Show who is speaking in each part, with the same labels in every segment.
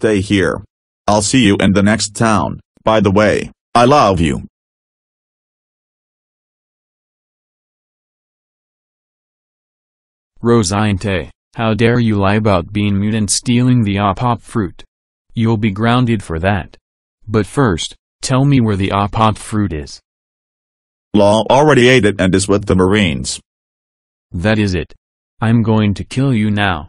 Speaker 1: stay here. I'll see you in the next town. By the way, I love you.
Speaker 2: Rosinante, how dare you lie about being mute and stealing the op-op fruit? You'll be grounded for that. But first, tell me where the op-op fruit is.
Speaker 1: Law already ate it and is with the Marines.
Speaker 2: That is it. I'm going to kill you now.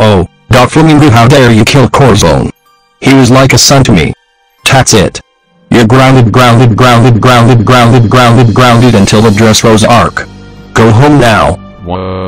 Speaker 3: Oh, Doflamingo how dare you kill Corazon. He was like a son to me. That's it. You're grounded grounded grounded grounded grounded grounded grounded until the Dressrosa arc. Go home now.
Speaker 2: Wha-